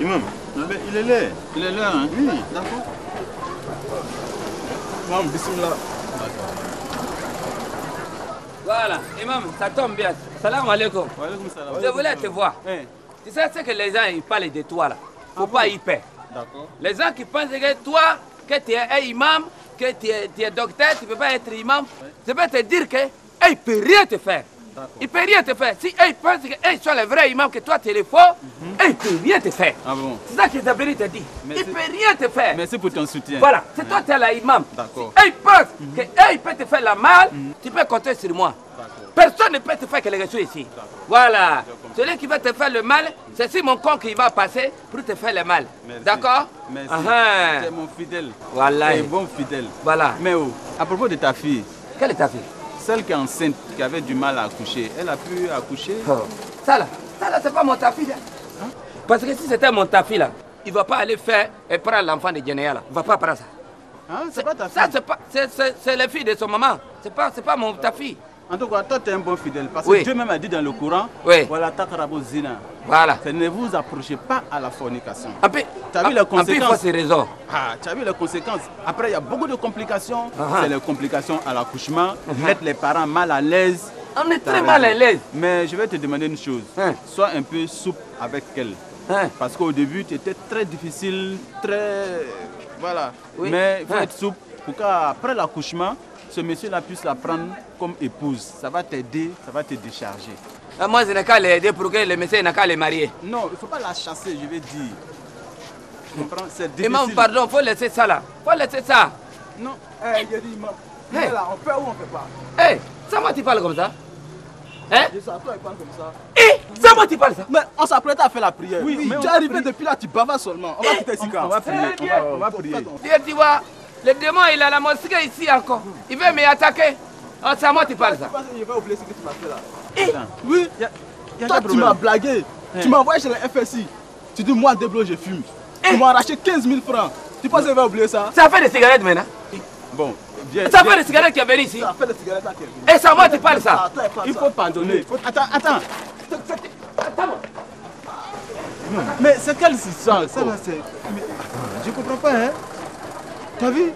Imam, mais il est là. Il est là, hein Oui. D'accord. Imam, bismillah. Voilà, imam, ça tombe bien. Salam alaikum. Wa alaykoum salam. Je voulais te voir. Eh, Tu sais ce que les gens ils parlent de toi là. Faut pas y perdre. D'accord. Les gens qui pensent que toi, que tu es un imam, que tu es, tu es docteur, tu ne peux pas être imam, je peux te dire que eh, il ne peut rien te faire. Il ne peut rien te faire. Si eux, ils pensent que eh, ils sont les vrais imams, que toi tu es le faux, eh, il ne peut rien te faire. Ah bon? C'est ça que Zabiri te dit. Merci. Il ne peut rien te faire. Merci pour ton soutien. Voilà, c'est toi qui es l'imam. D'accord. Si eux, ils pensent que eux, ils peuvent te faire la mal, tu peux compter sur moi. Personne ne peut te faire quelque chose ici. Voilà. Celui qui va te faire le mal, c'est si mon con qui va passer pour te faire le mal. D'accord? Merci. Ah, ah. Tu es mon fidèle. Voilà. Tu es un bon fidèle. Voilà. Mais oh, à propos de ta fille, Quelle est ta fille? Celle qui est enceinte, qui avait du mal à accoucher, elle a pu accoucher Oh. Ça là, ça là, c'est pas mon tafi là. Parce que si c'était mon tafi là, il va pas aller faire et prendre l'enfant de Djenea là. Il va pas prendre ça. Hein, c'est pas ta fille Ça, c'est pas, la fille de son maman. C'est pas, pas mon tafi. En tout cas, toi, tu es un bon fidèle. Parce Oui. que Dieu même a dit dans le Coran Oui. Voilà, taqrabu zina. Voilà. Ne vous approchez pas à la fornication. Un peu, T'as vu les il faut conséquences. Ah, tu as vu les conséquences Après, il y a beaucoup de complications. Ah ah. C'est les complications à l'accouchement, mettre les parents mal à l'aise. On est très mal à l'aise. Mais je vais te demander une chose. Hein. Sois un peu souple avec elle. Hein. Parce qu'au début, tu étais très difficile, très. Voilà. Oui. Mais il faut Hein. être souple pour qu'après l'accouchement, ce monsieur-là puisse la prendre comme épouse. Ça va t'aider, ça va te décharger. Ah, Moi, je n'ai qu'à l'aider pour que le monsieur n'a qu'à les marier. Non, il ne faut pas la chasser, je vais dire. Tu comprends C'est difficile. Imam, pardon, faut laisser ça là. Faut laisser ça. Non. Eh, il a dit, imam. Hey. Là, on fait ou on fait pas? Hé, ça moi tu parles comme ça Hein? Je sais, toi, il parle comme ça. Hé, ça moi tu parles ça Mais on s'apprête à faire la prière. Oui, mais tu es arrivé prie. depuis là, tu bavards seulement. On va quitter ici quand On va prier, on va, on va prier. Dieu, tu vois, le démon il a la mosquée ici encore. Il veut m'attaquer. Oh, c'est à moi tu parles ça. Je que vais oublier ce que tu m'as fait là. Attends, Oui, y a- y a toi tu m'as blagué. Tu m'as envoyé chez le FSI. Tu dis, moi, Déblo, je fume. Tu m'as arraché 15 000 francs. Tu penses que je vais oublier ça? Ça fait des cigarettes maintenant. Bon, viens. Ça fait des cigarettes qui est venu ici. Ça fait des cigarettes là qui est venu. Et c'est à moi tu parles ça. Ah, il faut pardonner. Attends, attends. Attends. Mais c'est quelle histoire? Ça là, c'est. Je comprends pas, hein. T'as vu?